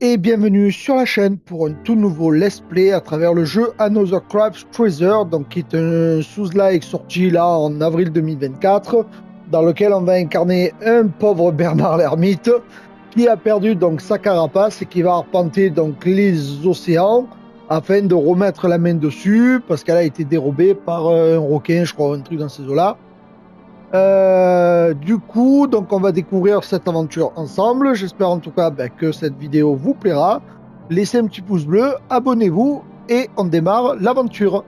et bienvenue sur la chaîne pour un tout nouveau let's play à travers le jeu Another Crab's Treasure, donc qui est un sous-like sorti là en avril 2024, dans lequel on va incarner un pauvre Bernard l'ermite qui a perdu donc sa carapace et qui va arpenter donc les océans afin de remettre la main dessus parce qu'elle a été dérobée par un requin, je crois, un truc dans ces eaux-là. Euh, du coup, donc on va découvrir cette aventure ensemble. J'espère en tout cas ben, que cette vidéo vous plaira. Laissez un petit pouce bleu, abonnez-vous et on démarre l'aventure.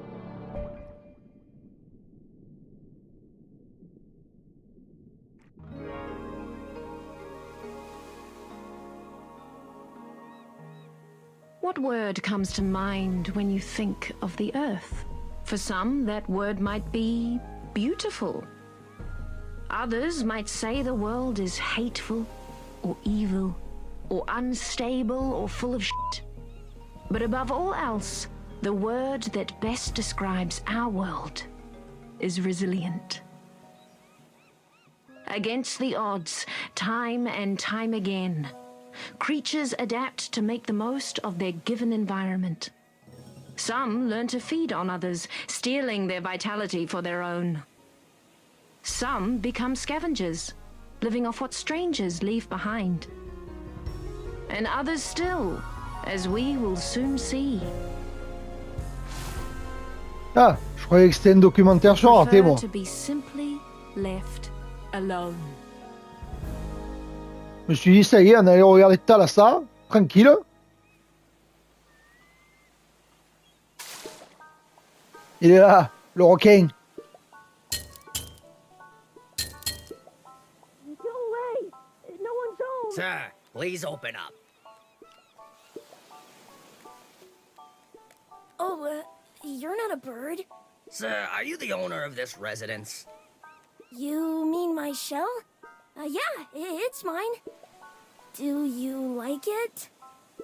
What word comes to mind when you think of the earth? For some, that word might be beautiful. Others might say the world is hateful, or evil, or unstable, or full of shit. But above all else, the word that best describes our world is resilient. Against the odds, time and time again, creatures adapt to make the most of their given environment. Some learn to feed on others, stealing their vitality for their own. Some become scavengers, living off what strangers leave behind. And others still, as we will soon see. Ah, je croyais que c'était un documentaire sur Arte, moi. to be simply left alone. Je me suis dit, ça y est, on allait regarder Thalassa, tranquille. Il est là, le requin. Please open up. Oh, uh, you're not a bird. Sir, are you the owner of this residence? You mean my shell? Uh, yeah, it's mine. Do you like it?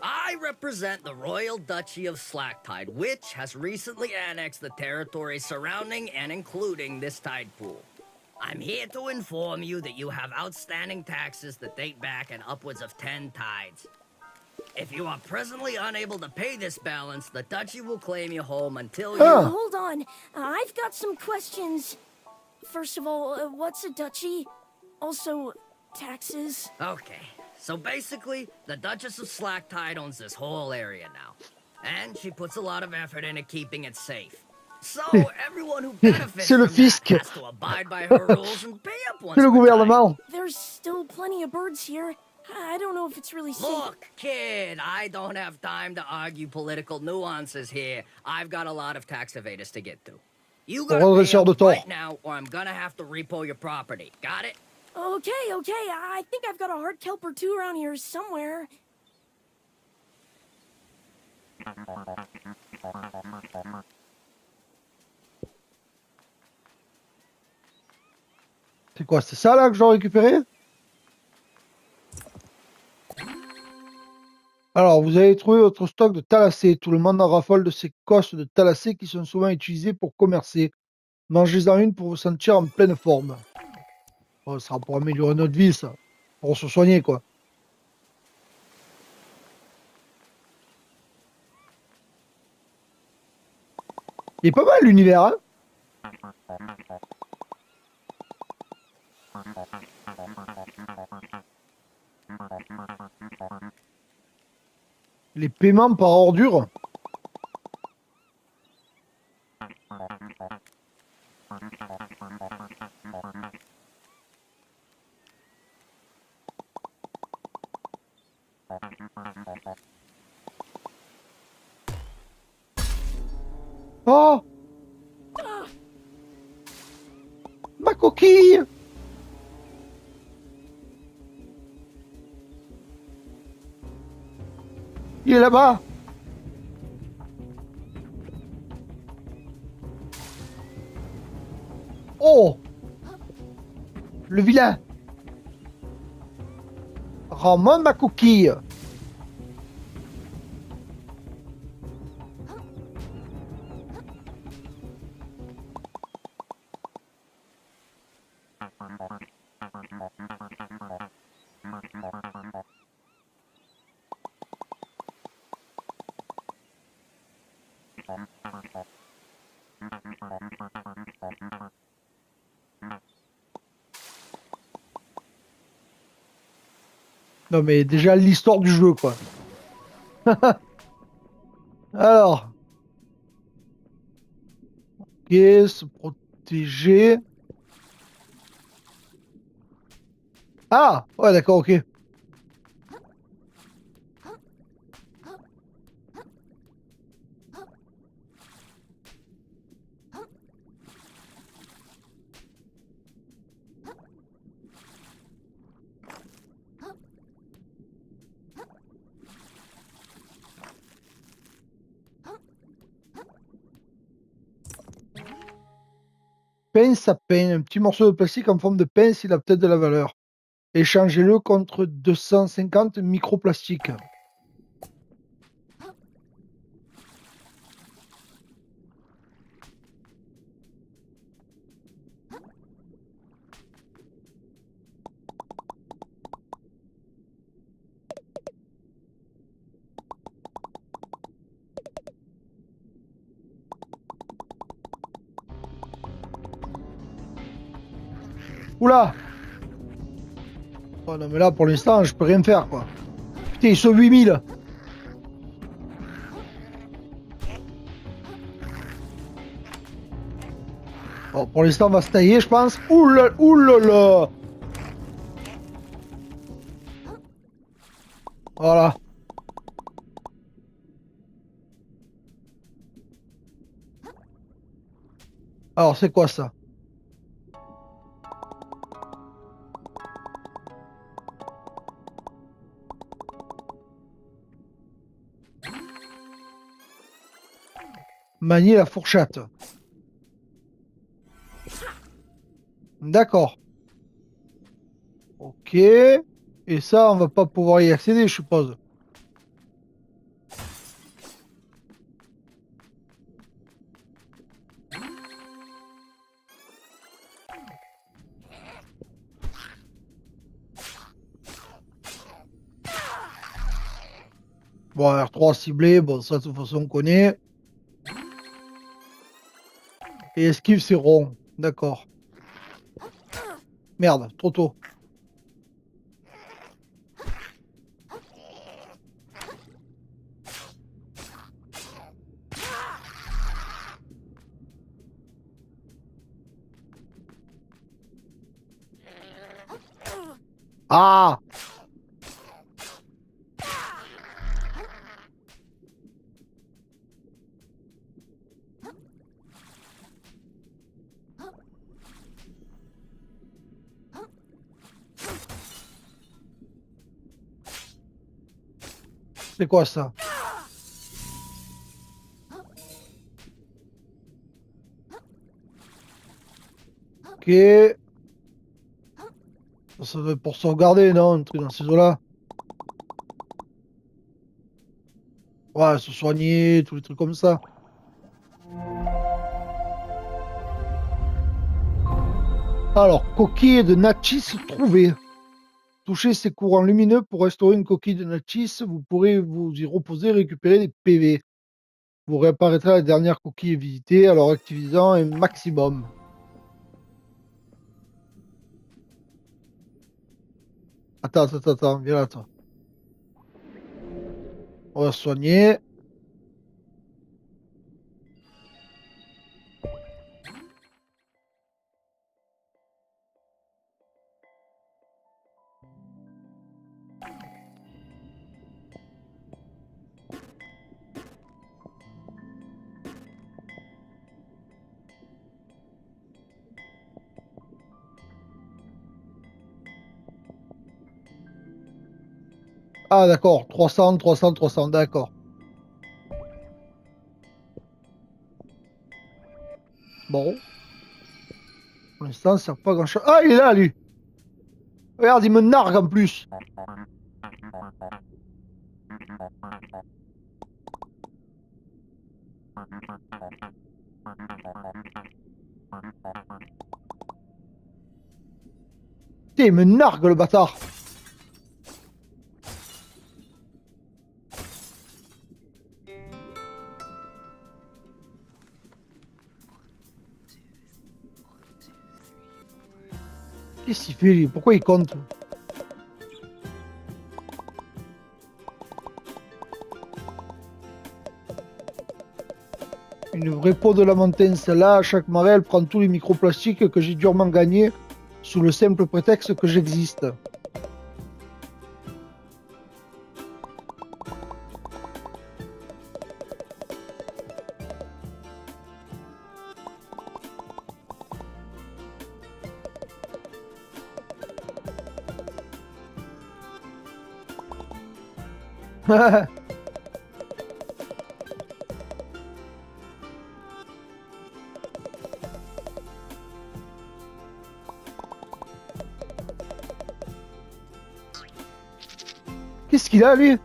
I represent the Royal Duchy of Slacktide, which has recently annexed the territory surrounding and including this tide pool. I'm here to inform you that you have outstanding taxes that date back in upwards of 10 tides. If you are presently unable to pay this balance, the duchy will claim you home until you... Hold on. Uh, I've got some questions. First of all, uh, what's a duchy? Also, taxes. Okay, so basically, the Duchess of Slacktide owns this whole area now. And she puts a lot of effort into keeping it safe. So everyone who benefits C'est le fisc. has to abide by her rules and pay up once C'est le gouvernement. There's still plenty of birds here. I don't know if it's really time. safe. Look, kid, I don't have time to argue political nuances here. I've got a lot of tax evaders to get to. You gotta pay up right now, or I'm gonna have to repo your property. Got it? Okay, okay. I think I've got a hard kelp or two around here somewhere. C'est quoi, c'est ça là que je dois récupérer? Alors, vous avez trouvé votre stock de thalassés. Tout le monde en raffole de ces cosses de thalassés qui sont souvent utilisées pour commercer. Mangez-en une pour vous sentir en pleine forme. Oh, ça sera pour améliorer notre vie, ça. Pour se soigner, quoi. Il est pas mal l'univers, hein? Les paiements par ordure. Oh Ma coquille Il est là-bas. Oh. Le vilain. Rends-moi ma coquille Non mais déjà l'histoire du jeu quoi. Alors. Ok, se protéger. Ah Ouais d'accord, ok. Pince un petit morceau de plastique en forme de pince, il a peut-être de la valeur. Échangez-le contre 250 microplastiques. Oula Oh non mais là pour l'instant je peux rien faire quoi. Putain ils sont 8000 Bon pour l'instant on va se tailler je pense. Oula oulala Voilà. Alors c'est quoi ça? Manier la fourchette. D'accord. Ok. Et ça, on va pas pouvoir y accéder, je suppose. Bon, R3 ciblé, bon, ça de toute façon on connaît. Et esquive, c'est rond. D'accord. Merde, trop tôt. Ah Quoi ça Ok. Ça être pour sauvegarder, non Un truc dans ces eaux-là. Ouais, se soigner, tous les trucs comme ça. Alors, coquille de Nachis trouvée. Touchez ces courants lumineux pour restaurer une coquille de Nachis. Vous pourrez vous y reposer et récupérer des PV. Vous réapparaîtrez la dernière coquille visitée, alors activisant un maximum. Attends, attends, attends, viens là, toi. On va soigner. Ah d'accord, 300, 300, 300, d'accord. Bon. Pour l'instant, ça pas grand chose. Ah, il est là, lui Regarde, il me nargue en plus. Putain, il me nargue, le bâtard Qu'est-ce qu'il fait Pourquoi il compte Une vraie peau de la montagne, celle-là. À chaque marée, elle prend tous les microplastiques que j'ai durement gagnés sous le simple prétexte que j'existe. Qu'il a Mais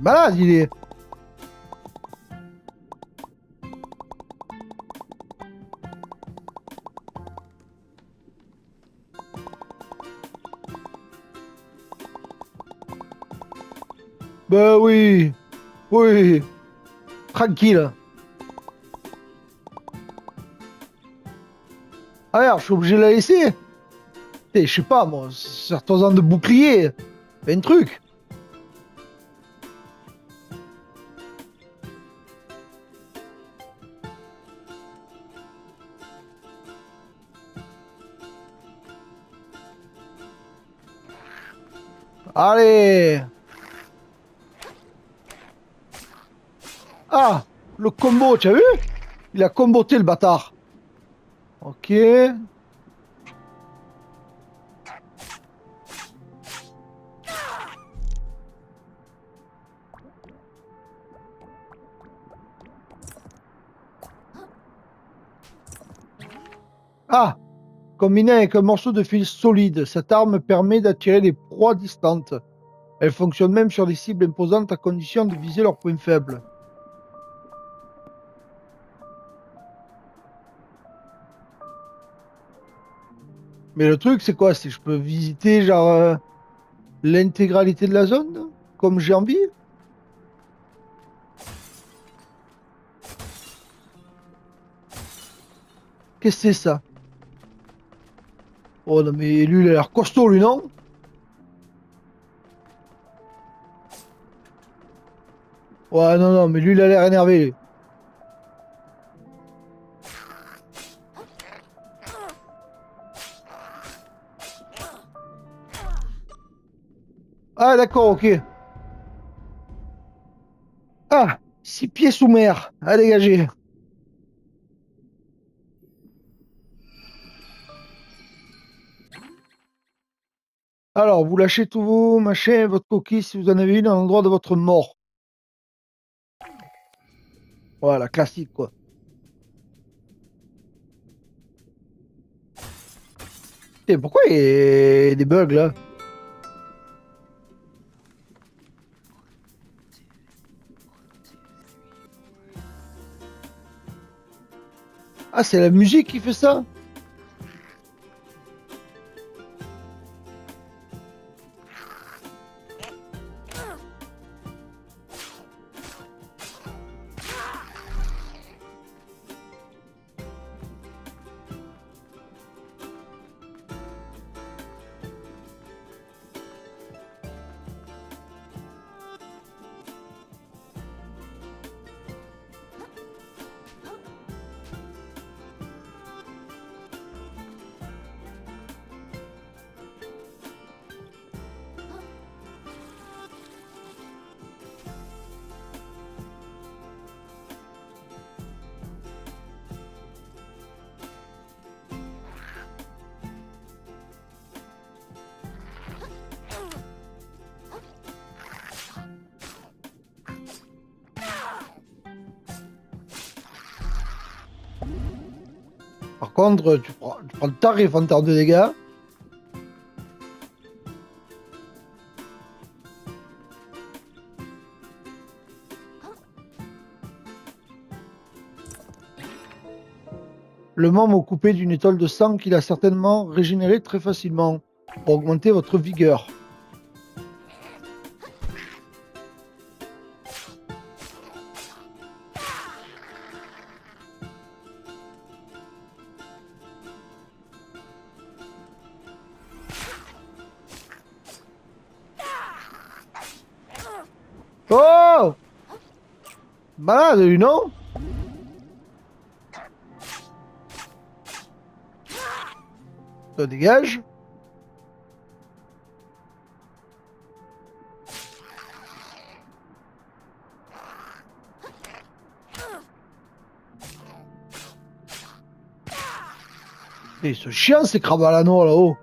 malade il est. Bah oui. Oui. Tranquille. Ah merde, je suis obligé de la laisser Je sais pas moi, certains de bouclier un truc Allez Ah Le combo, tu as vu? Il a comboté le bâtard. Ok. Combiné avec un morceau de fil solide, cette arme permet d'attirer des proies distantes. Elle fonctionne même sur des cibles imposantes à condition de viser leurs points faibles. Mais le truc, c'est quoi? C'est que je peux visiter genre euh, l'intégralité de la zone comme j'ai envie? Qu'est-ce que c'est ça? Oh non mais lui il a l'air costaud lui non Ouais non non mais lui il a l'air énervé lui. Ah d'accord ok. Ah Six pieds sous mer à dégager. Alors, vous lâchez tous vos machins, votre coquille, si vous en avez une, à l'endroit de votre mort. Voilà, classique, quoi. Et pourquoi il y a des bugs, là? Ah, c'est la musique qui fait ça? Tu prends, tu prends le tarif en termes de dégâts. Le membre coupé d'une étoile de sang qu'il a certainement régénéré très facilement pour augmenter votre vigueur. Malade, lui, non Ça dégage. Et ce chien, c'est Crabalano là-haut.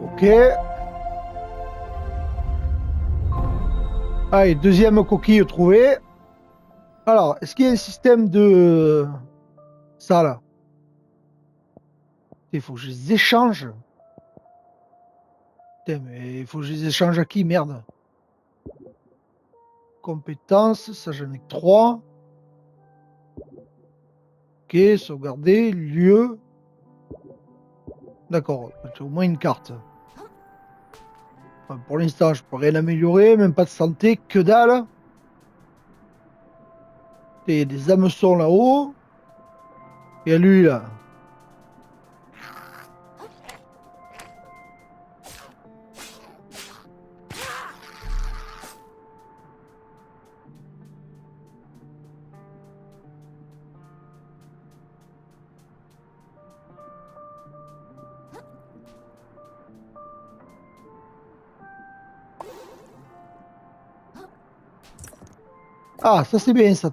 Ok. Allez, deuxième coquille trouvée. Alors, est-ce qu'il y a un système de... Ça, là? Il faut que je les échange. Mais il faut que je les échange à qui, merde Compétences, ça j'en ai que 3. Ok, sauvegarder, lieu. D'accord, au moins une carte. Pour l'instant, je peux rien améliorer, même pas de santé, que dalle. Et des hameçons là-haut. Et lui là. Ah, ça c'est bien ça.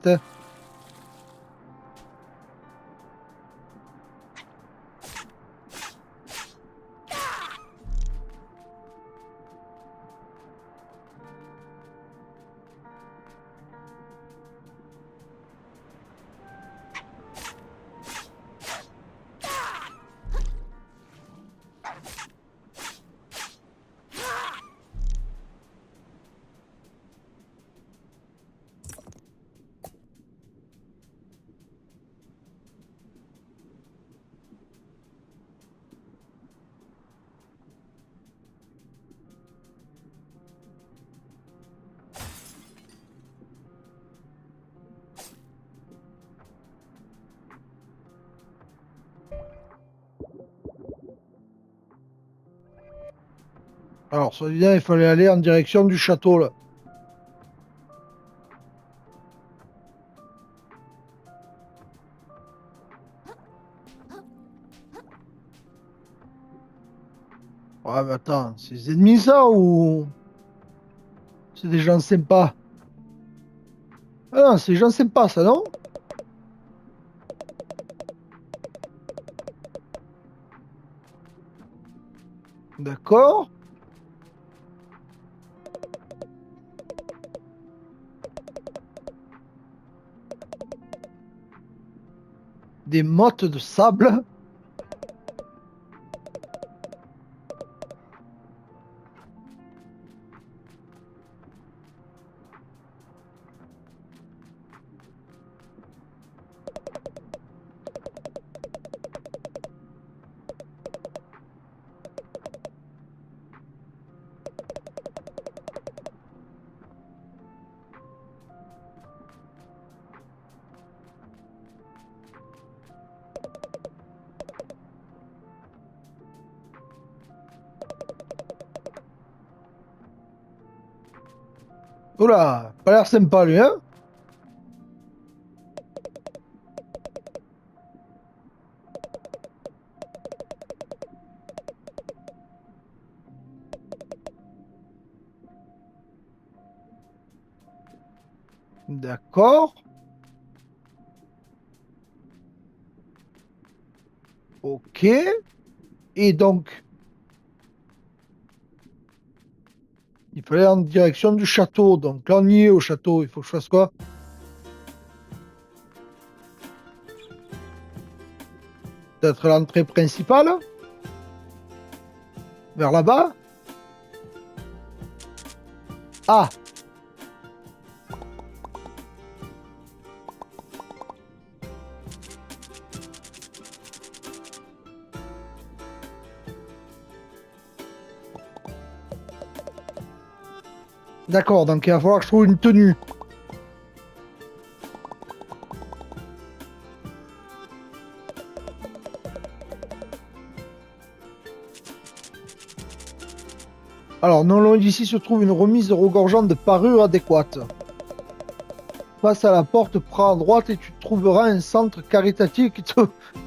Alors, il fallait aller en direction du château là. Ouais, mais attends, c'est des ennemis ça ou. C'est des gens sympas? Ah non, c'est des gens sympas ça, non? D'accord. Des mottes de sable. Pas l'air sympa lui, hein D'accord. Ok. Et donc, il fallait en direction du château. Donc là, on y est au château. Il faut que je fasse quoi? Peut-être l'entrée principale? Vers là-bas? Ah D'accord, donc il va falloir que je trouve une tenue. Alors, non loin d'ici se trouve une remise regorgeante de parures adéquates. Passe à la porte, prends à droite et tu trouveras un centre caritatif qui.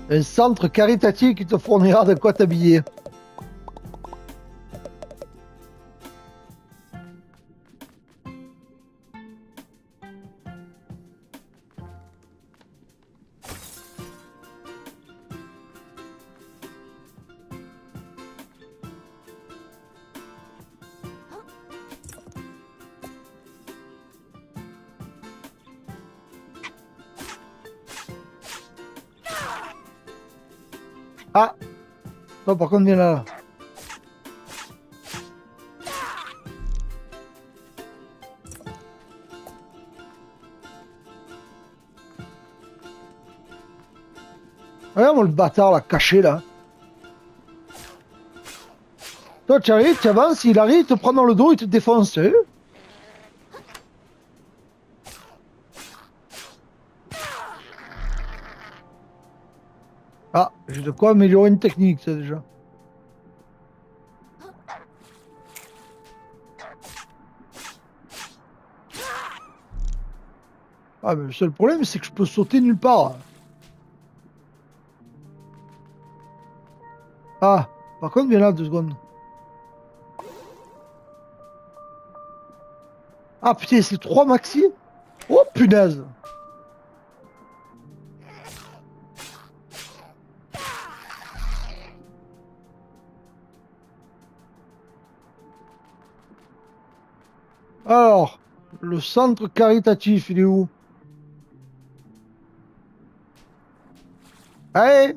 Un centre caritatif qui te fournira de quoi t'habiller. Par contre viens là. Regarde le bâtard là, caché là. Toi tu arrives, tu avances, il arrive, il te prend dans le dos, il te défonce. hein. J'ai de quoi améliorer une technique, ça déjà. Ah, mais le seul problème, c'est que je peux sauter nulle part. Ah, par contre, viens là deux secondes. Ah putain, c'est 3 maxi Oh punaise Alors, le centre caritatif, il est où? Allez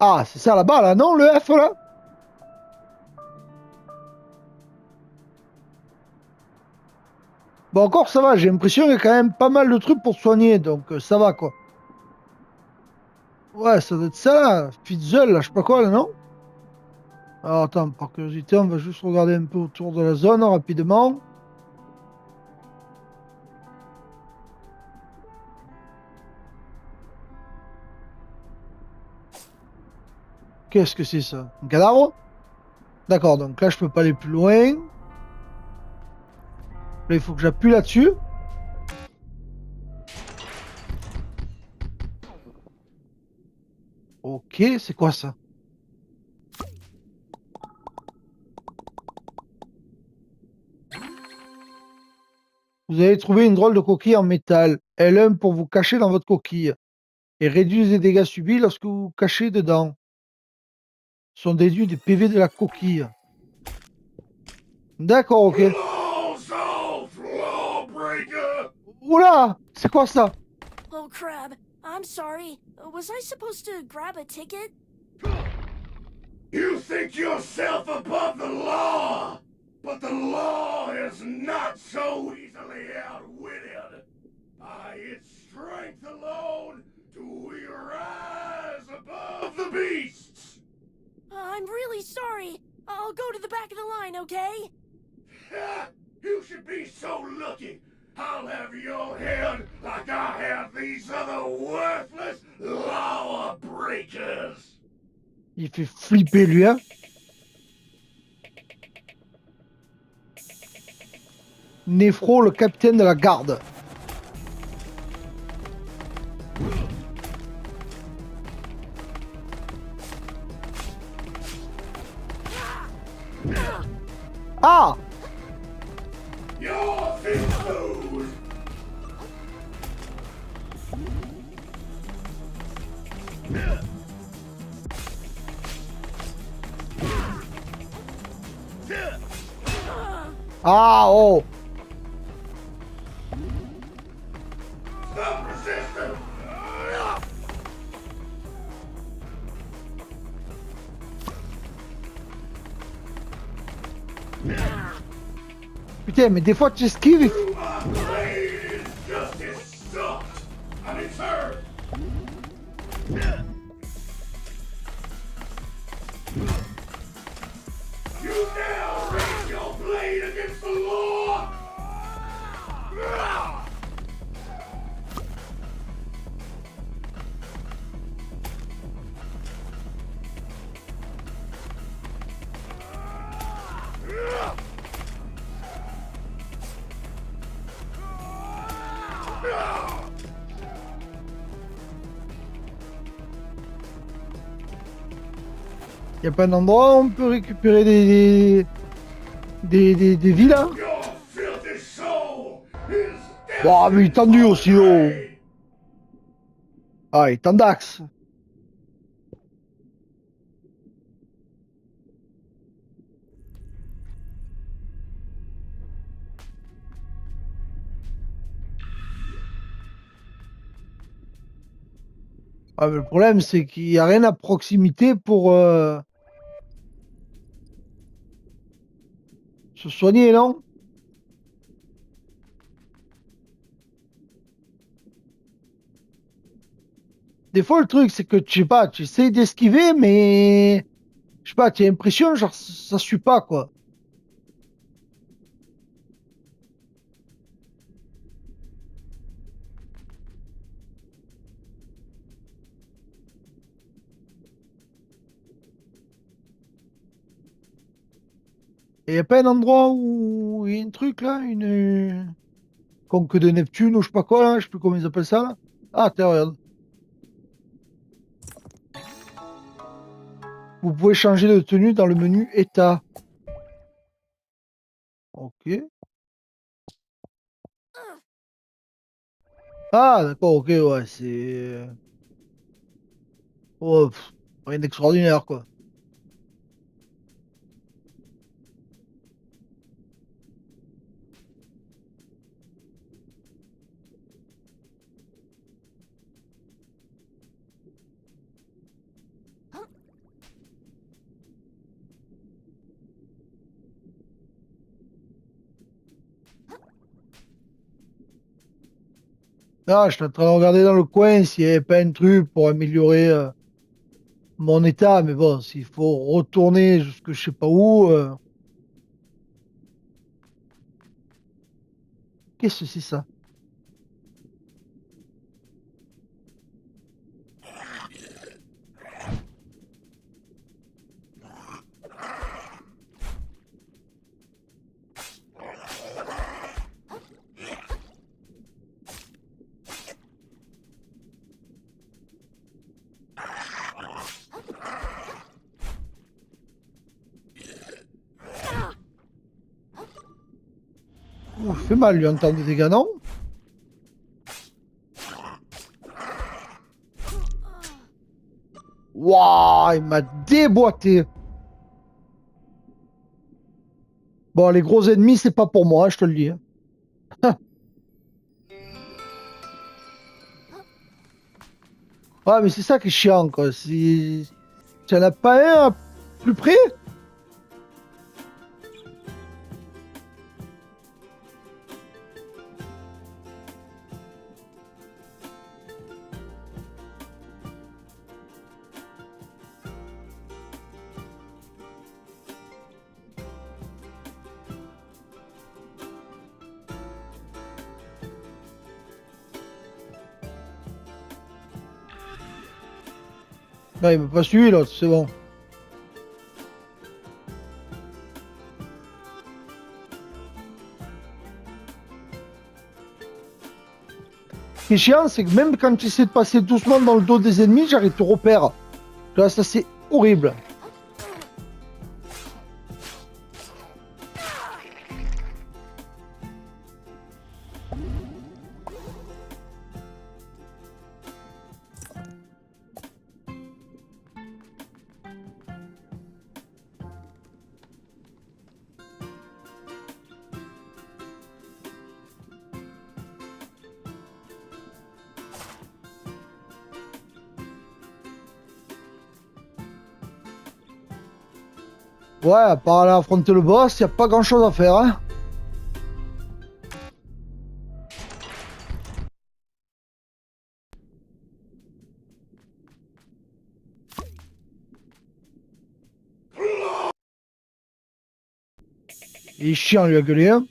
Ah, c'est ça là-bas, là, non, le F, là? Bon, encore, ça va, j'ai l'impression qu'il y a quand même pas mal de trucs pour soigner, donc euh, ça va, quoi. Ouais, ça doit être ça, là, Fitzel, là, je sais pas quoi, là, non? Alors, attends, par curiosité, on va juste regarder un peu autour de la zone, rapidement. Qu'est-ce que c'est ça? Un cadavre D'accord, donc là je peux pas aller plus loin. Là il faut que j'appuie là-dessus. Ok, c'est quoi ça? Vous avez trouvé une drôle de coquille en métal. Elle aime pour vous cacher dans votre coquille et réduit les dégâts subis lorsque vous vous cachez dedans sont déduits des PV de la coquille. D'accord, ok. Oula C'est quoi ça Oh, Crab, I'm sorry. Was I supposed to grab a ticket? You think yourself above the law, but the law is not so easily outwitted. By its strength alone do we rise above the beasts. I'm really sorry. I'll go to the back of the line, okay? Ha! You should be so lucky. I'll have your head like I have these other worthless law breakers. Il fait flipper lui, hein Néphro, le capitaine de la garde. Ah Your Ah, oh. Stop it! Putain, mais des fois, tu. Y a pas un endroit où on peut récupérer des. des. des, is Ouah, mais il est tendu aussi, oh destined. Ah, il est en dax Ah, mais le problème, c'est qu'il n'y a rien à proximité pour euh, se soigner, non? Des fois, le truc, c'est que, tu sais pas, tu essayes d'esquiver, mais... Je sais pas, tu as l'impression, genre, ça suit pas, quoi. A pas un endroit où il y a un truc, là, une... Conque de Neptune, ou je sais pas quoi, là, je sais plus comment ils appellent ça, là. Ah, tiens, regarde. Vous pouvez changer de tenue dans le menu état. Ok. Ah, d'accord, ok, ouais, c'est... Oh, pff, rien d'extraordinaire, quoi. Ah, je suis en train de regarder dans le coin s'il n'y avait pas un truc pour améliorer euh, mon état, mais bon, s'il faut retourner jusque je sais pas où. euh, Qu'est-ce que c'est ça? Ouh, fait mal lui en temps de dégâts, non? Waouh, il m'a déboîté. Bon, les gros ennemis, c'est pas pour moi, je te le dis. hein. Ouais, mais c'est ça qui est chiant, quoi. Si tu en as pas un à plus près? Il m'a pas suivi, l'autre, c'est bon. Ce qui est chiant, c'est que même quand tu essaies de passer doucement dans le dos des ennemis, j'arrive te repère. Vois, ça c'est horrible. Ouais, à part aller affronter le boss, y a pas grand chose à faire, hein. Il est chiant lui à gueuler. Hein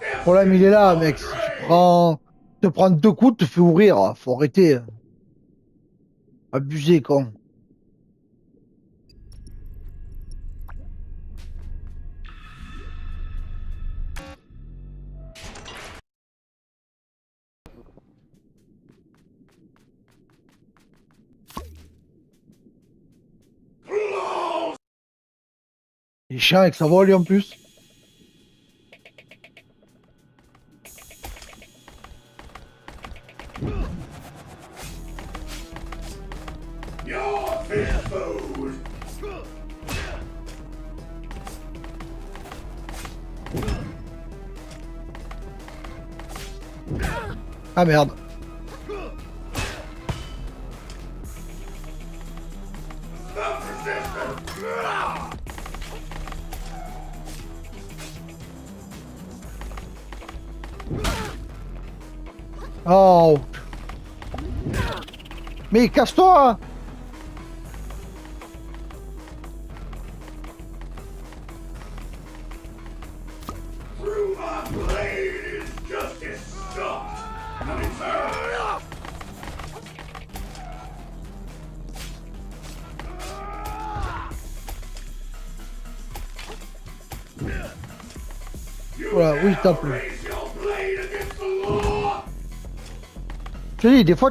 Le problème, il est là, mec. Si tu prends... Te prendre deux coups, te fait ouvrir. Faut arrêter. Abusé, con. Il chiant avec sa voix, lui, en plus. Ah, merde. Ah! You Voilà, oui, dare tape le. raise your blade against the law! Je te dis, des fois...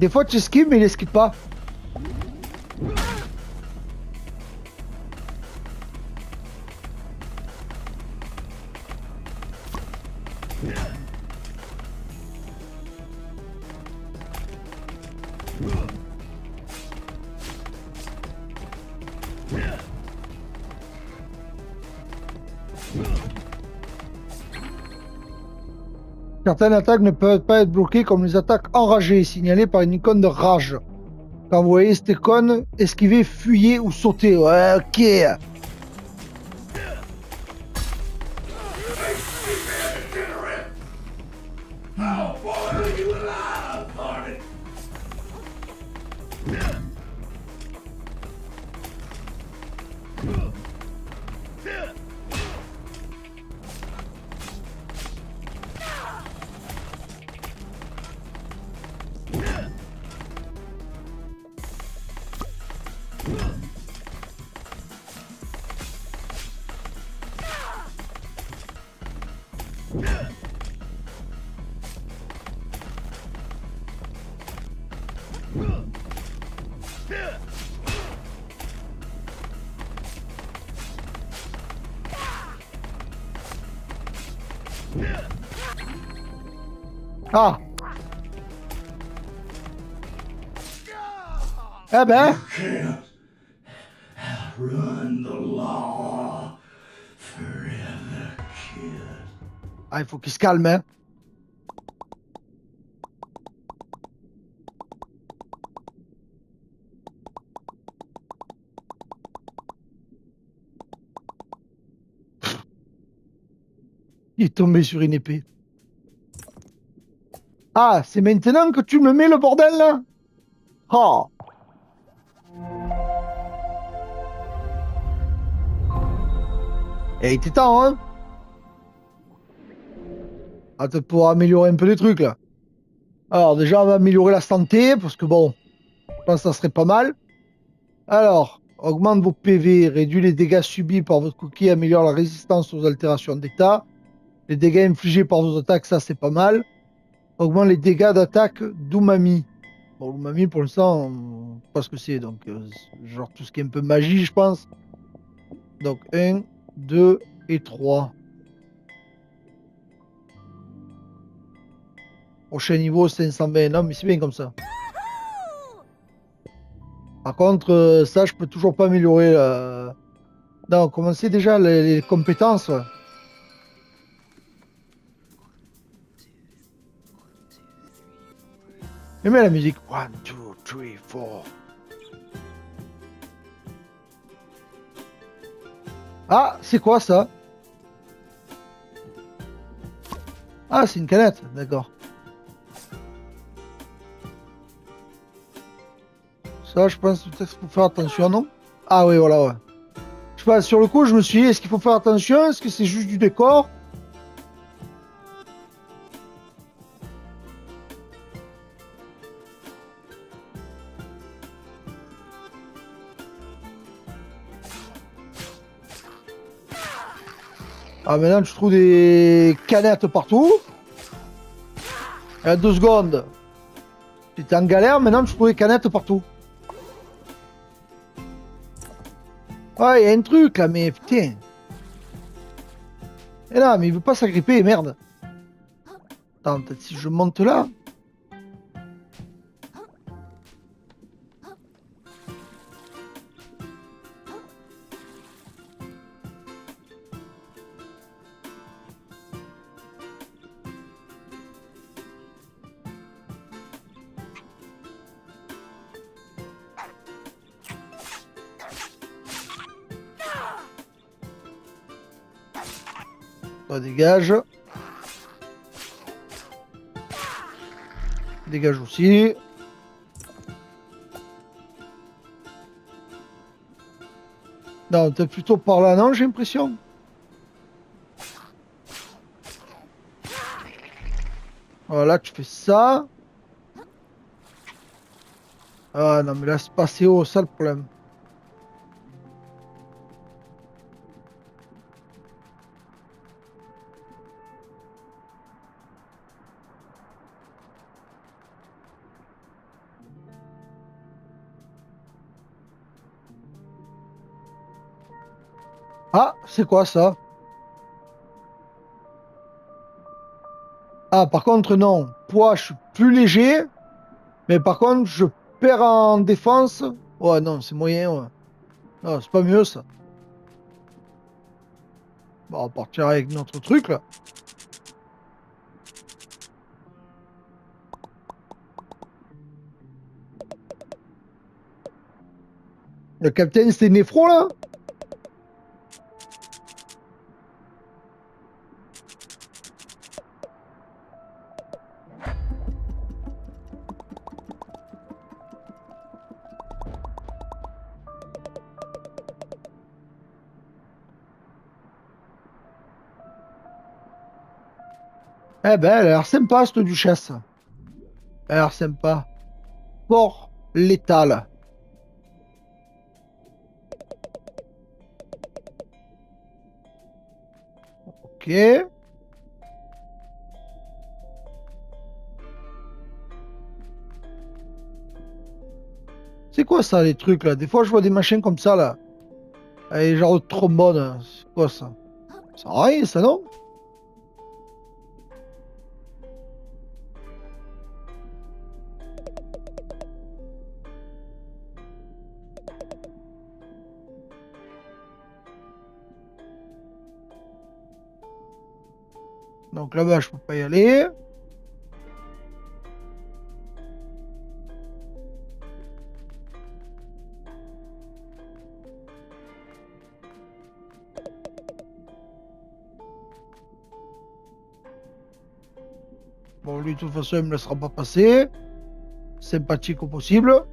Des fois, tu esquives, mais il esquive pas. Certaines attaques ne peuvent pas être bloquées comme les attaques enragées, signalées par une icône de rage. Quand vous voyez cette icône, esquivez, fuyez ou sautez. Ok. Ah. Eh ben, ah, il faut qu'il se calme, hein. Il est tombé sur une épée. Ah, c'est maintenant que tu me mets le bordel là Ah Eh, il était temps, hein À te pouvoir améliorer un peu les trucs là. Alors déjà on va améliorer la santé parce que bon, je pense que ça serait pas mal. Alors, augmente vos PV, réduit les dégâts subis par votre cookie, améliore la résistance aux altérations d'état. Les dégâts infligés par vos attaques, ça c'est pas mal. Augmente les dégâts d'attaque d'Umami. Bon, l'Umami pour l'instant, on sait pas ce que c'est, donc euh, genre tout ce qui est un peu magie, je pense. Donc 1, 2 et 3. Prochain niveau 520. Non, mais c'est bien comme ça. Par contre, euh, ça, je peux toujours pas améliorer. euh. Non, commencer déjà les, compétences. Mets la musique. 1, 2, 3, 4. Ah, c'est quoi ça? Ah, c'est une canette, d'accord. Ça, je pense peut-être qu'il faut faire attention, non? Ah oui, voilà, ouais. Je sais pas, sur le coup, je me suis dit, est-ce qu'il faut faire attention? Est-ce que c'est juste du décor? Ah, maintenant, tu trouves des canettes partout. Il y a deux secondes. Tu étais en galère, maintenant, tu trouves des canettes partout. Ouais, il y a un truc là, mais putain. Et là, mais il veut pas s'agripper, merde. Attends, si je monte là. Dégage. Dégage aussi. Non, t'es plutôt par là, non, j'ai l'impression? Voilà, tu fais ça. Ah non, mais là, c'est passé haut, ça le problème. Ah, c'est quoi ça? Ah, par contre, non. Poids, je suis plus léger. Mais par contre, je perds en défense. Ouais, non, c'est moyen, ouais. Non, c'est pas mieux, ça. Bon, on va partir avec notre truc, là. Le capitaine, c'est Néphro, là? Eh ben, elle a l'air sympa, cette duchesse. Elle a l'air sympa. Port létal. Ok. C'est quoi ça, les trucs là? Des fois, je vois des machins comme ça là. Et genre de trombone. C'est quoi ça? Ça rien, ça non? Donc là-bas, je peux pas y aller. Bon, lui, de toute façon, il me laissera pas passer. Sympathique au possible.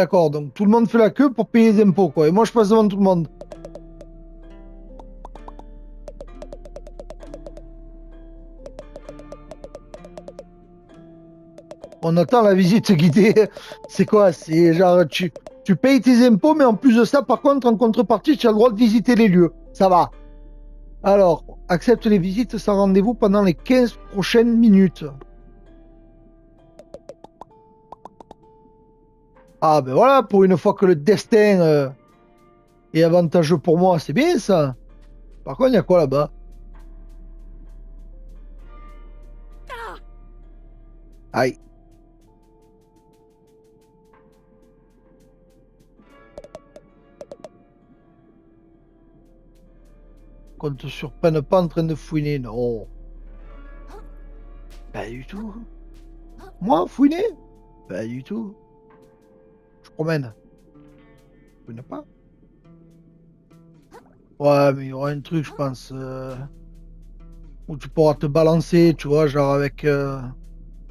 D'accord, donc tout le monde fait la queue pour payer les impôts, quoi. Et moi, je passe devant tout le monde. On attend la visite guidée. C'est quoi? C'est genre, tu, tu payes tes impôts, mais en plus de ça, par contre, en contrepartie, tu as le droit de visiter les lieux. Ça va. Alors, accepte les visites sans rendez-vous pendant les 15 prochaines minutes. Ah ben voilà, pour une fois que le destin euh, est avantageux pour moi, c'est bien ça. Par contre, il y a quoi là-bas? Aïe. Qu'on te surprenne pas en train de fouiner, non. Pas du tout. Moi, fouiner? Pas du tout. Fouine pas? Ouais, mais il y aura un truc, je pense. euh, où tu pourras te balancer, tu vois, genre avec euh,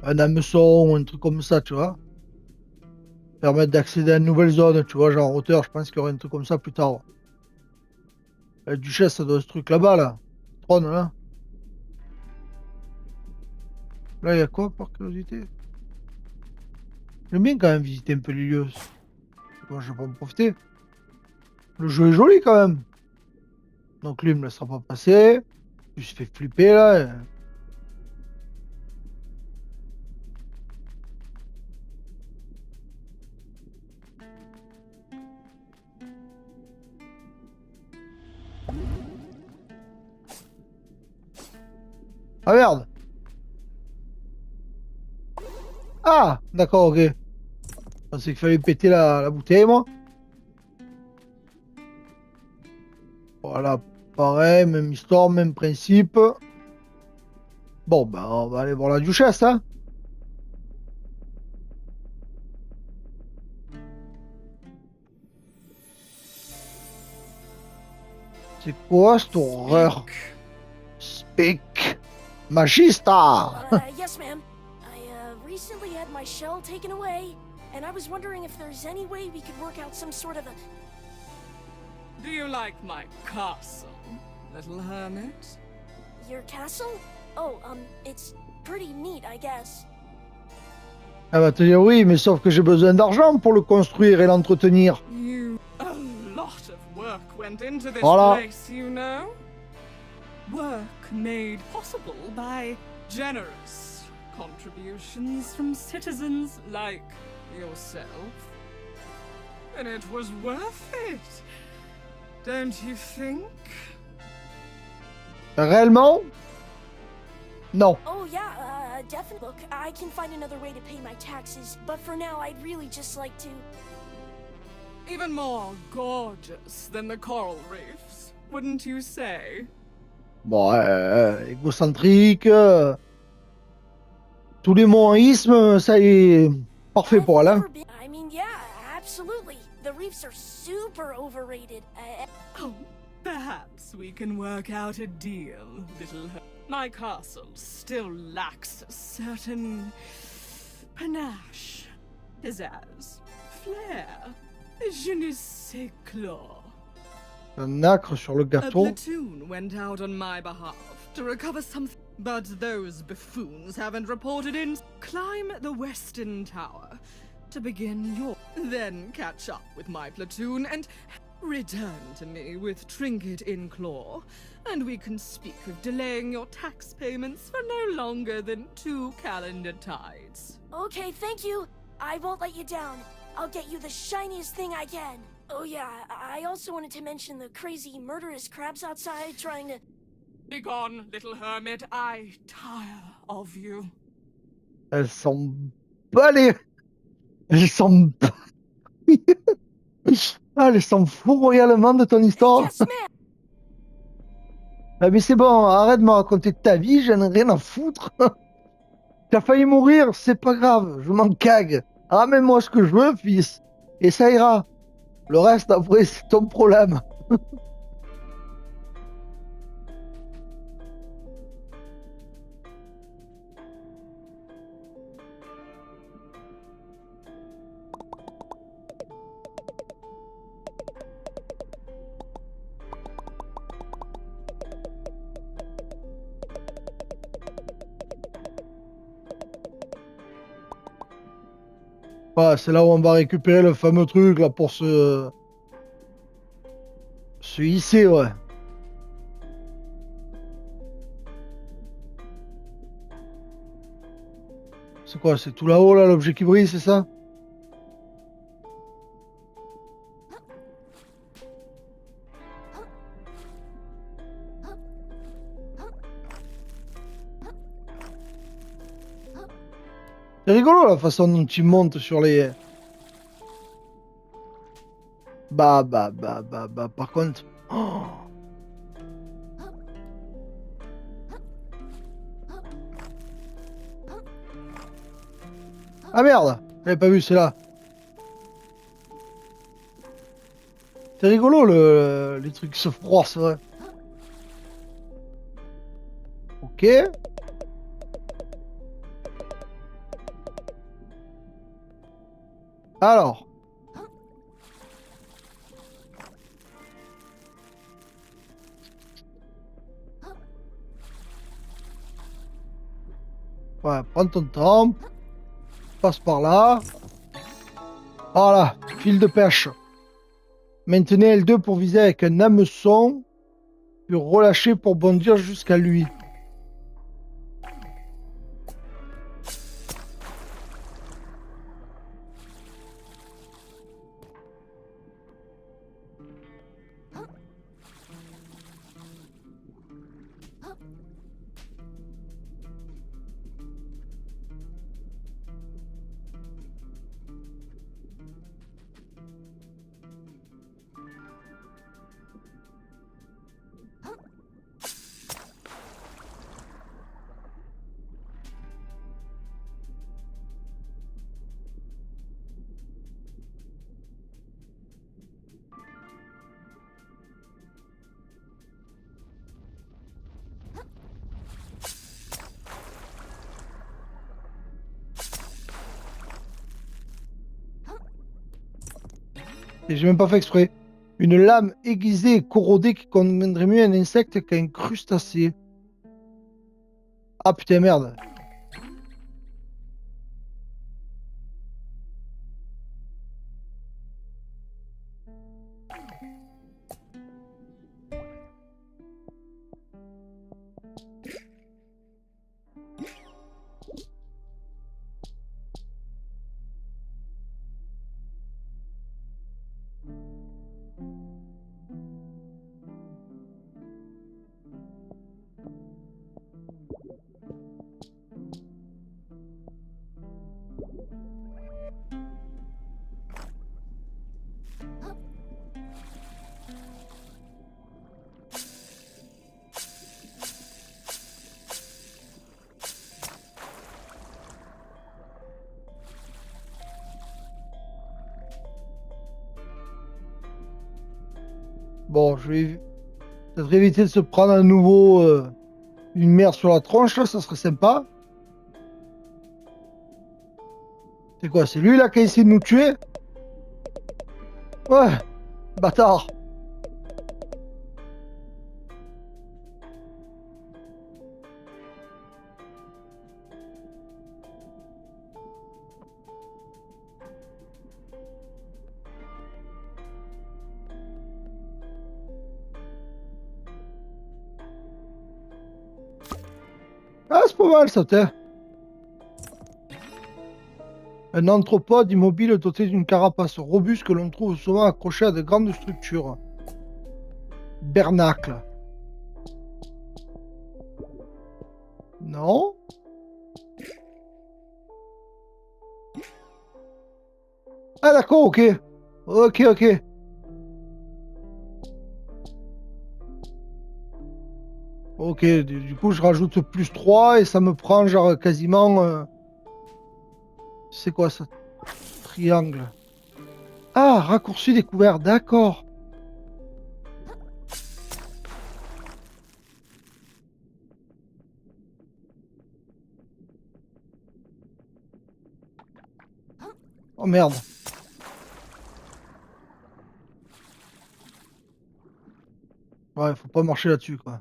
un hameçon ou un truc comme ça, tu vois. Permettre d'accéder à une nouvelle zone, tu vois, genre en hauteur, je pense qu'il y aura un truc comme ça plus tard. La duchesse, ça doit ce truc là-bas, là. Trône, là. Là, il y a quoi, par curiosité? J'aime bien quand même visiter un peu les lieux. Je vais pas en profiter. Le jeu est joli quand même. Donc lui, il me laissera pas passer. Il se fait flipper, là. Ah merde Ah D'accord, ok. Je pensais qu'il fallait péter la, bouteille, moi. Voilà, pareil, même histoire, même principe. Bon, ben, on va aller voir la duchesse, hein. C'est quoi cette horreur? Speak Magista Uh, yes, ma'am. I uh, recently had my and I was wondering if there's any way we could work out some sort of a. Do you like my castle, little hermit? Your castle? Oh, um, it's pretty neat, I guess. Elle va te dire oui, mais sauf que j'ai besoin d'argent pour le construire et l'entretenir. You. A lot of work went into this Voilà. place, you know? Work made possible by generous contributions from citizens like yourself. And it was worth it. Don't you think? Réellement Non. Oh, yeah, uh, definitely. Look, I can find another way to pay my taxes, but for now, I'd really just like to. Even more gorgeous than the coral reefs, wouldn't you say? Bon, euh, égocentrique. euh, tous les mots ça y est parfait I've pour elle. hein. never been- I mean, yeah, absolutely. The reefs are super overrated. Uh, Oh, perhaps we can work out a deal, little. My castle still lacks a certain panache, pizzazz, flair, je ne sais quoi. Un acre sur le A gâteau. platoon went out on my behalf to recover something, but those buffoons haven't reported in. Climb the western tower to begin your. Then catch up with my platoon and return to me with trinket in claw, and we can speak of delaying your tax payments for no longer than two calendar tides. okay, thank you. I won't let you down. I'll get you the shiniest thing I can. Oh, yeah, I I also wanted to mention the crazy murderous crabs outside trying to. Begone, little hermit. I tire of you. Elles sont pas les. Elles sont. ah, elles s'en foutent royalement de ton histoire. Ah, mais c'est bon, arrête de me raconter ta vie, j'en ai rien à foutre. T'as failli mourir, c'est pas grave, je m'en cague. Ramène-moi ce que je veux, fils. Et ça ira. Le reste, après, c'est ton problème. c'est là où on va récupérer le fameux truc pour se. se hisser, ouais. C'est quoi C'est tout là-haut là, l'objet qui brille, c'est ça? C'est rigolo la façon dont il monte sur les. Bah, bah, bah, bah, bah, par contre. Oh ah merde J'avais pas vu, c'est là. C'est rigolo le... les trucs se froissent, ouais. Ok. Alors. Ouais, prends ton temps. Passe par là. Voilà, fil de pêche. Maintenez L2 pour viser avec un hameçon, puis relâcher pour bondir jusqu'à lui. J'ai même pas fait exprès. Une lame aiguisée et corrodée qui conviendrait mieux à un insecte qu'à un crustacé. Ah putain merde. Bon, je vais éviter de se prendre à nouveau euh, une merde sur la tronche, ça serait sympa. C'est quoi C'est lui là qui a essayé de nous tuer? Ouais, bâtard. Un anthropode immobile doté d'une carapace robuste que l'on trouve souvent accroché à de grandes structures. Bernacle. Non? Ah d'accord, ok. Ok, ok. Ok, du coup je rajoute plus 3 et ça me prend genre quasiment... euh, C'est quoi ça? Triangle. Ah, raccourci découvert, d'accord. Oh merde. Ouais, faut pas marcher là-dessus quoi.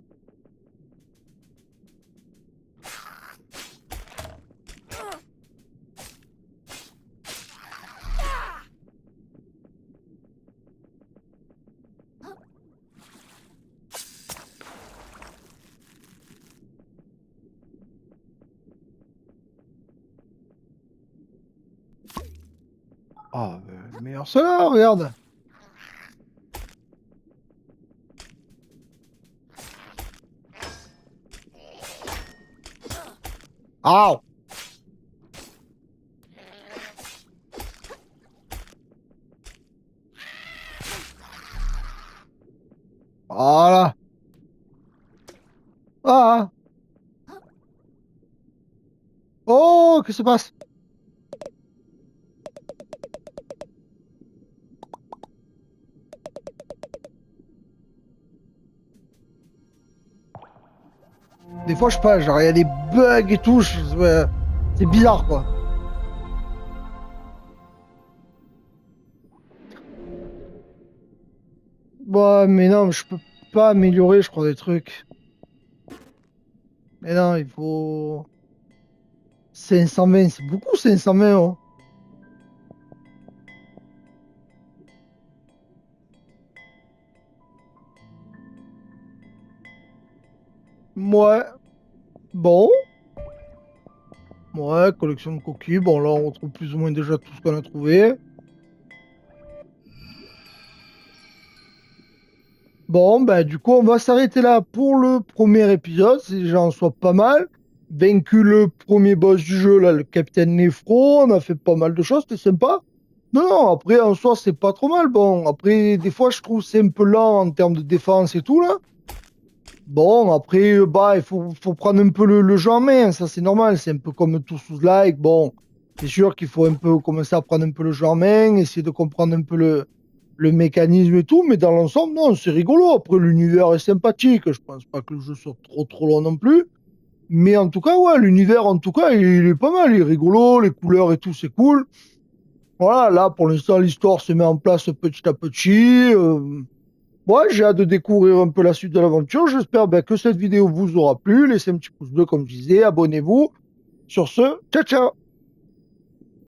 C'est meilleur cela, regarde. Ow Voilà. Ah. Oh, qu'est-ce qui se Des fois, je sais pas, genre, il y a des bugs et tout, c'est bizarre, quoi. Ouais, mais non, je peux pas améliorer, je crois, des trucs. Mais non, il faut... 520, c'est beaucoup 520, oh. Ouais. Bon. Ouais, collection de coquilles. Bon, là, on retrouve plus ou moins déjà tout ce qu'on a trouvé. Bon, bah, du coup, on va s'arrêter là pour le premier épisode. C'est déjà en soit pas mal. Vaincu le premier boss du jeu, là, le capitaine Nefro. On a fait pas mal de choses, c'était sympa. Non, non, après, en soi, c'est pas trop mal. Bon, après, des fois, je trouve c'est un peu lent en termes de défense et tout, là. Bon, après, euh, bah, il faut, prendre un peu le, le jeu main, ça c'est normal, c'est un peu comme tout sous like. Bon, c'est sûr qu'il faut un peu commencer à prendre un peu le jeu en main, essayer de comprendre un peu le, mécanisme et tout, mais dans l'ensemble, non, c'est rigolo. Après, l'univers est sympathique, je pense pas que le jeu soit trop trop long non plus. Mais en tout cas, ouais, l'univers, en tout cas, il, il est pas mal, il est rigolo, les couleurs et tout, c'est cool. Voilà, là, pour l'instant, l'histoire se met en place petit à petit. euh, moi, j'ai hâte de découvrir un peu la suite de l'aventure. J'espère ben, que cette vidéo vous aura plu. Laissez un petit pouce bleu, comme je disais. Abonnez-vous. Sur ce, ciao, ciao